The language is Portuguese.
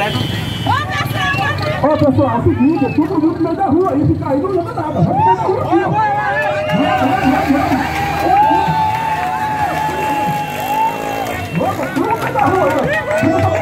pega o tempo. Ó, pessoal, é o seguinte, é todo mundo no meio da rua, aí se cair não leva nada. Vamos no meio rua aqui, ó. Vamos, tudo vamos. meio da rua. Né?